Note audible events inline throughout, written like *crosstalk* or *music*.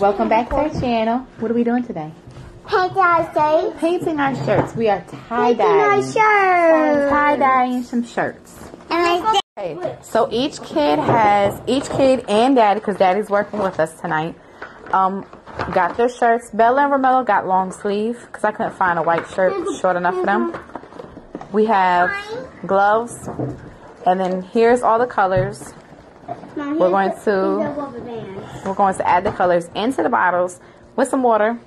welcome back to our channel. What are we doing today? Paint our shirts. Painting our shirts. We are tie Painting our dyeing. shirts. Tie dyeing some shirts. Okay, so each kid has each kid and daddy, because daddy's working with us tonight. Um, got their shirts. Bella and Romello got long sleeve because I couldn't find a white shirt short enough for them. We have gloves, and then here's all the colors. We're going to- these are rubber bands. We're going to add the colors into the bottles with some water,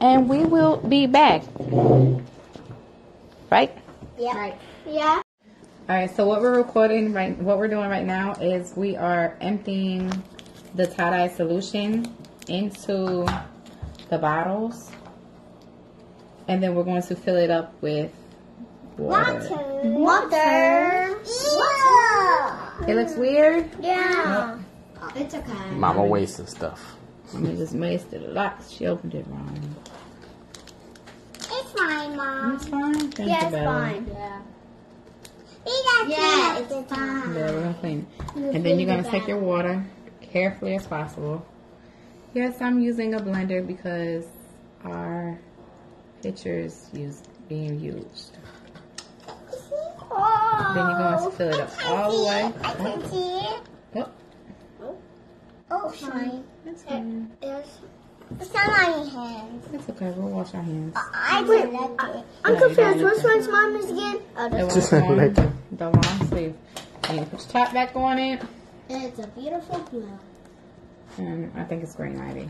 and we will be back. Right? Yeah. Right. Yeah. All right. So what we're recording right, what we're doing right now is we are emptying the tie dye solution into the bottles, and then we're going to fill it up with water. Water. It looks weird. Yeah. It's okay. Mama wasting stuff. Mommy just wasted a lot. She opened it wrong. It's fine, Mom. It's fine. Thank Yeah, it's Bella. fine. Yeah. Yeah, it's fine. Yeah, we're gonna clean. it. And then you're gonna take your water carefully as possible. Yes, I'm using a blender because our pictures use being used. Oh, Then you're going to fill it up I can all the way. I can see it. Oh, Oh, fine. that's fine. It's, it's not on your hands. It's okay. We'll wash our hands. Uh, I mm-hmm. Wait, like uh, it. I'm Yeah, you confused. Which look one's mine oh, is again? Oh, The this Just long- like that. the long sleeve. And you put your top back on it. It's a beautiful blue. And I think it's green ivy.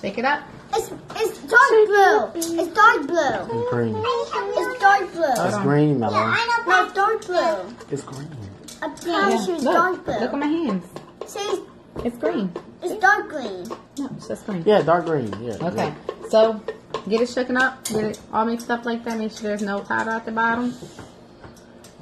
Shake it up. It's it's dark blue. It's dark blue. It's green. It's dark blue. It's on. green, Mello. No, it's dark blue. It's green. I promise you, it's dark Look, look at my hands. See, It's green. it's dark green. No, it's just green. Yeah, dark green. Yeah. Okay, so get it shaken up, get it all mixed up like that. Make sure there's no powder at the bottom.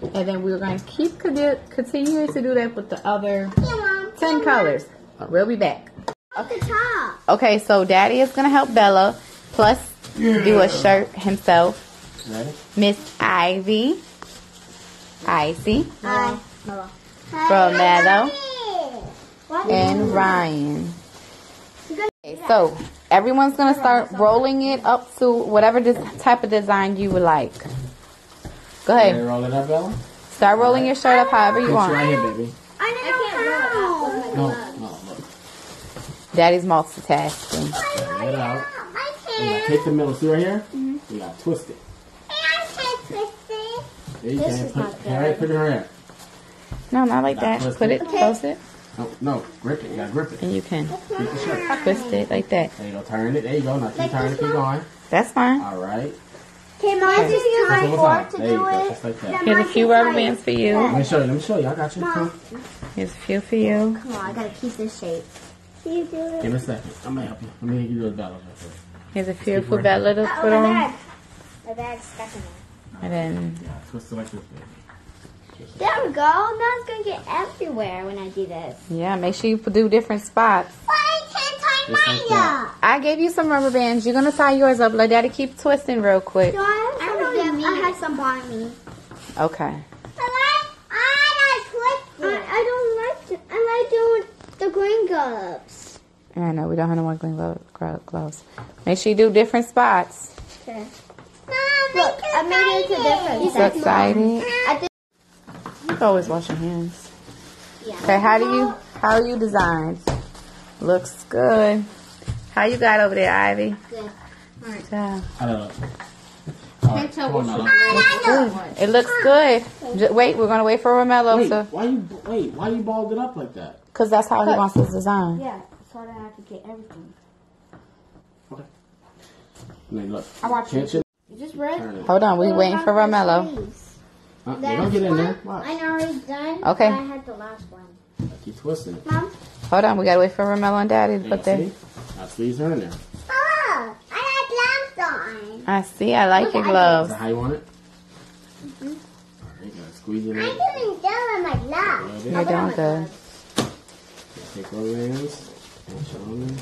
And then we're going to keep con- continuing to do that with the other Yeah, Mom. 10 colors. We'll be back. At the top. Okay, so Daddy is going to help Bella plus do a shirt himself. Ready? Miss Ivy, Icy, Hi. Romello, and Ryan. Okay, so everyone's going to start rolling it up to whatever this type of design you would like. Go Ready ahead. to roll it up, Bella? Start rolling your shirt up however you It's right want. here, baby. I can't roll No, no, look. Daddy's multitasking. Roll it out. I gotta can't. take the middle. See right here? Mm-hmm. You gotta twist it. I can't twist it. There you This can. is Put, not all right, put it right here. No, not like that. twist Put it. it, close it, No, no, grip it. You gotta grip it. and you can Grip twist it like that. There you go. Turn it. There you go. Now keep turning. Keep going. That's fine. All right. Can mine just use my one more fork to There you do go. it? Just like that. Then Here's a few can rubber bands for you. Let me show you. Let me show you. I got you. Come. Here's a few for you. Come on, I gotta keep this shape. See you do it. Give me a second. I'm gonna help you. Let me give you those dollars. real quick. Here's a few for Bella to oh, put on. My bag's stuck in there. And then Yeah, twist it like this, baby. There we go. Now it's gonna get everywhere when I do this. Yeah, make sure you do different spots. But I can't tie Just like that. I gave you some rubber bands. You're gonna tie yours up. Let Daddy keep twisting real quick. I have, I have some by me. Okay. But I, I like twisting. I, I don't like to, I like doing the green gloves. I know we don't have no more green glo- glo- gloves. Make sure you do different spots. Okay. Look, I made it to different. So excited. I did. You can *laughs* always wash your hands. Yeah. Okay, how do you how are you designed? Looks good. How you got over there, Ivy? Good. Yeah. I don't know. All right, come on, Mello. Good. It looks good. J- wait, we're gonna wait for Romello Wait, to, why you wait? Why you balled it up like that? cause that's how he wants his design. Yeah, so I have to get everything. Okay. Now look. I watch you You just read. Hold on, we waiting for Romello. Uh, they don't get in there. Watch. I already done. Okay. I had the last one. Keep twisting it. Mom. Hold on, we gotta wait for Romello and Daddy to There put go, their. see? Now squeeze her in there. Is Oh, I like lamps on. I see. I like your Look, I gloves. that how you want it? All right, you gotta squeeze it in. I'm doing that on my lap. Right You're there. doing good. Take rubber bands. and show them.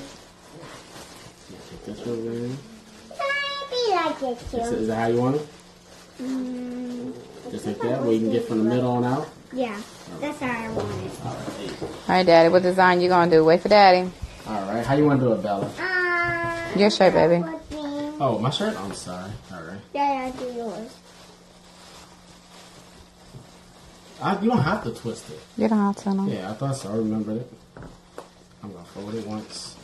Yeah, Take this rubber band. Maybe like it Is, too. is that how you want it? Mm, Just like that, where you can get from the middle on out. yeah, that's how I want it. All right. All right, Daddy. What design you gonna do? Wait for Daddy. All right. How you want to do it, Bella? Uh, Your shirt, baby. Oh, my shirt. I'm sorry. All right. Yeah, yeah, do yours. I, you don't have to twist it. You don't have to know. Yeah, I thought so. I remembered it. I'm gonna fold it once.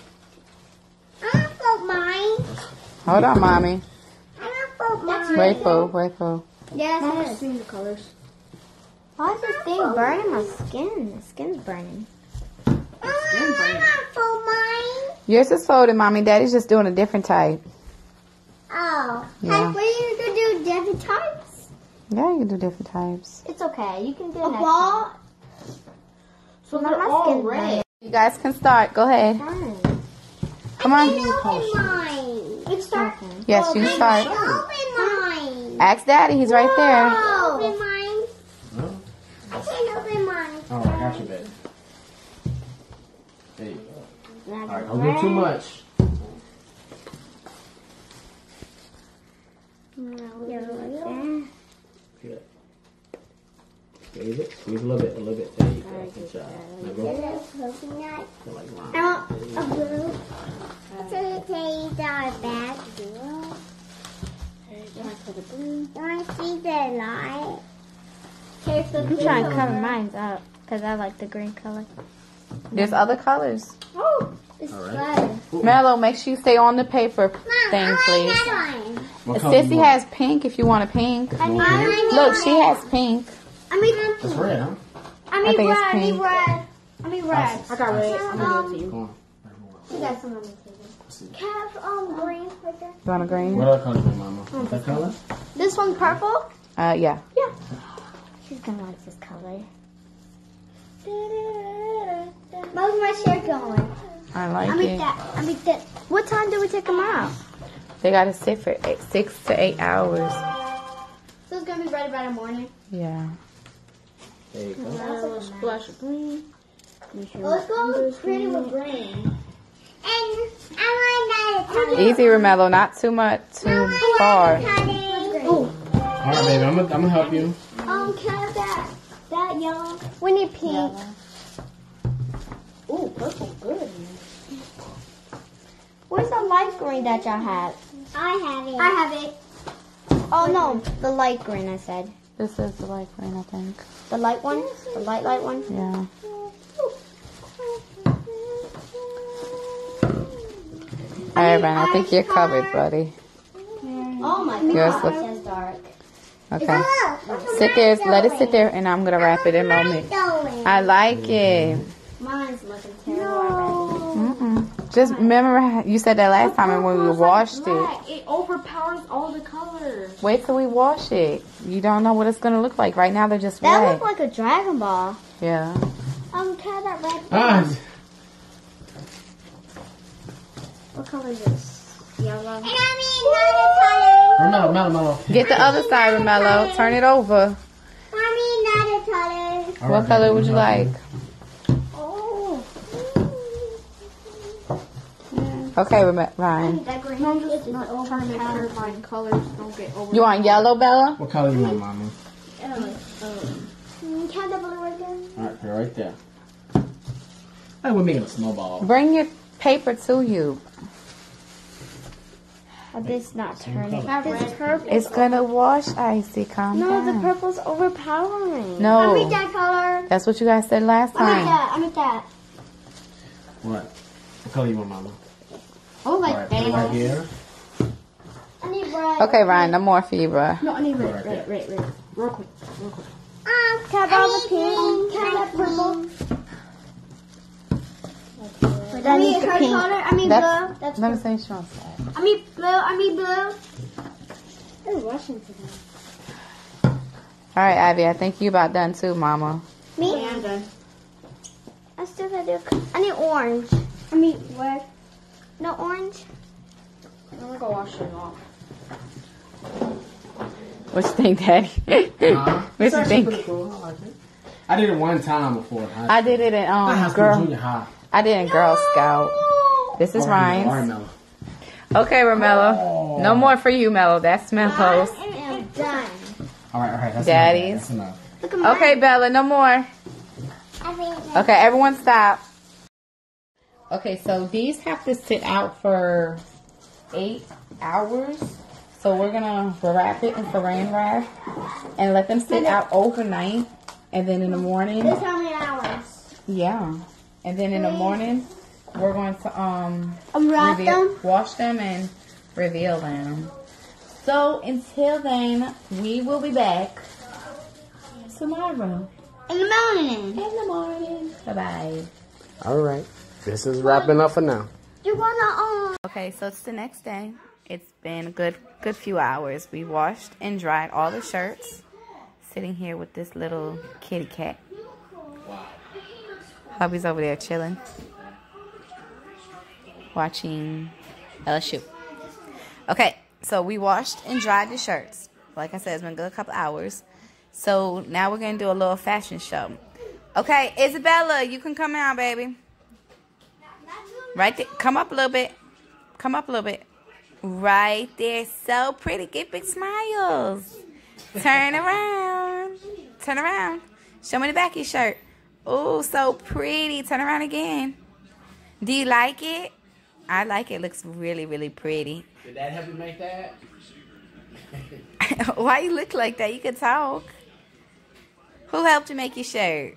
I'm gonna fold mine. Hold on, mommy. I'm gonna fold mine. Wait for, wait for. Yes, I've yes. seen the colors. Why is this thing burning my skin? The skin's burning. I'm gonna fold mine. Yours is folded, mommy. Daddy's just doing a different type. Oh. Yeah. Hey, what are you gonna do? Different types? Yeah, you can do different types. It's okay. You can do A next ball. So My they're all skin's red. You guys can start. Go ahead. Fine. Come on. Open mine. Let's start. Yes, you can start. Open mine. Ask Daddy. He's right there. Open mine. No? I can't open mine. Oh, All right, got you, baby. There you go. All right, don't do too much. Good. Squeeze it. Squeeze a little bit. A little bit. There you go. Good job. Now go. Go like mom. I want a blue. So take our bag. You want to see the light? I'm trying to cover mine up because I like the green color. There's other colors. Oh, it's All right. red. Mello, make sure you stay on the paper Mom, thing, I please. like one. What color you Sissy has pink if you want a pink. I like Look, she has pink. I mean, That's red, huh? I I mean think red. it's I mean red. I mean red. I got red. I'm gonna give it to you. Come on. You got some on the table. Have um green right there. You want a green? What other color, mama? That color? This one purple. Uh, yeah. Yeah. She's gonna like this color. How's my shirt going? I like I like mean it. that. I mean that. What time do we take them out? They gotta sit for eight, six to eight hours. So it's gonna be ready by the morning. Yeah. There you go. Add a little splash of green. Make sure Let's go windows pretty green. with green. Easy, Romello. Not too much, too far. Oh, All right, baby. I'm gonna, I'm gonna help you. um, can I have that? That yellow. We need pink. Ooh, purple, good. Where's the light green that y'all have? I have it. I have it. Oh no, the light green. I said This is the light green, I think. the light one. The light light one. Yeah. All right, Ryan. I think you're covered, buddy. Oh my Yours god, look- that's dark. Okay. Sit there. Let it sit there, and I'm gonna wrap it in a moment. I like it. Mine's looking terrible. Mm-mm. Just remember, you said that last time and when we washed it. It overpowers all the colors. Wait till we wash it. You don't know what it's gonna look like. Right now, they're just That red. looks like a Dragon Ball. Yeah. Um, can I that red? Ah, This? Yellow. Get the other side, Romello. Turn it over. Mommy, not a color. All What right, color would you like? Oh. Okay, Rem- Ryan. That green No, I'm is just not trying to make sure my colors don't get over. You want yellow, Bella? you. What color you want, mama? Mm, Can I the blue again? All right, they're right there. Hey, we're making a snowball. Bring your paper to you. Oh, this not turning. That This red. purple. It's gonna wash, Icy. Calm No, the purple's overpowering. No. I need that color. That's what you guys said last time. I need time. that. I need that. What? What color you want, mama? Oh, All like right, put right here. I need red. Okay, Ryan, no more fever. No, I need red, Right red, red, red. Real quick, real quick. Um, can I have the pink? Can I have purple? I I need need the pink. color. I mean That's, blue. That's let me say she wants that. I mean blue. I mean blue. They're rushing today. All right, Ivy, I think you about done too, Mama. me. Yeah, I'm done. I still gotta do. I need orange. I mean red. No orange. I'm gonna go wash it off. What you think, Daddy? Huh? *laughs* what It's you actually think? cool. I like. I did it one time before. in High I did it in high um school, girl. high. I did in Girl Scout. This is All Okay, Romello. Oh. No more for you, Mello. That's Mello's. I'm done. All right, all right. That's Daddies. Enough. That's enough. Look at mine. Okay, Bella, no more. Okay, everyone stop. Okay, so these have to sit out for eight hours. So we're gonna wrap it in saran wrap and let them sit out overnight. And then in the morning, This how many hours? yeah. And then in the morning, we're going to um Wrap reveal- them. wash them and reveal them. So until then, we will be back tomorrow In the morning. in the morning. Bye bye. All right. This is wrapping up for now. You wanna um Okay, so it's the next day. It's been a good good few hours. We washed and dried all the shirts. Sitting here with this little kitty cat. Hubby's over there chilling. Watching LSU. Okay, so we washed and dried the shirts. Like I said, it's been a good couple hours. So now we're gonna do a little fashion show. Okay, Isabella, you can come out, baby. Right there. Come up a little bit. Come up a little bit. Right there. So pretty. Get big smiles. Turn around. Turn around. Show me the back of your shirt. Oh, so pretty. Turn around again. Do you like it? I like it. Looks really, really pretty. Did that help you make that? *laughs* Why you look like that? You could talk. Who helped you make your shirt?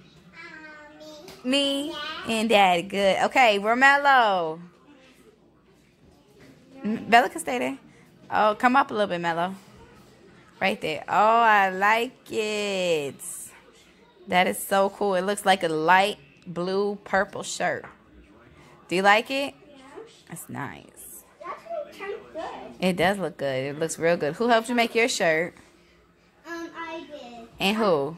Um, me and Daddy. Good. Okay, Romello. M- Bella can stay there. Oh, come up a little bit, Mello. Right there. Oh, I like it. That is so cool. It looks like a light blue purple shirt. Do you like it? That's nice. It does look good. It looks real good. Who helped you make your shirt? Um, I did. And who?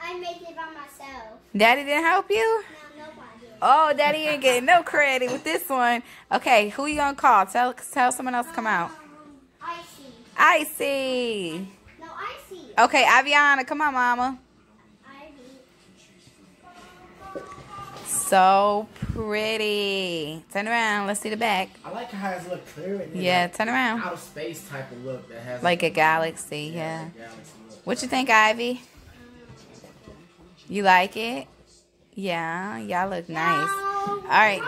I made it by myself. Daddy didn't help you? No, nobody. Oh, Daddy ain't getting no credit with this one. Okay, who you gonna call? Tell tell someone else to come out. I see. Icy. No, I see. Okay, Aviana, come on, Mama. So pretty. Turn around. Let's see the back. I like how it's look clear and Yeah, like turn around. outer space type of look that has Like a galaxy. Yeah. like galaxy. What you think, Ivy? You like it? Yeah, y'all look nice. All right,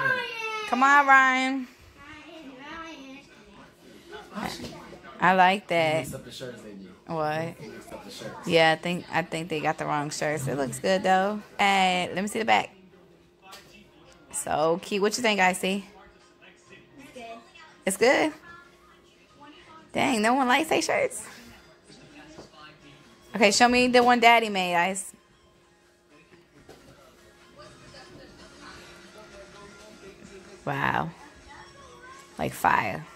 come on, Ryan. I like that. Mix up the shirts they do. What? Mix up the shirts. Yeah, I think I think they got the wrong shirts. It looks good though. And let me see the back. So cute. What you think, Icy? It's good. Dang, no one likes their shirts. Okay, show me the one Daddy made, Ice. Wow. Like fire.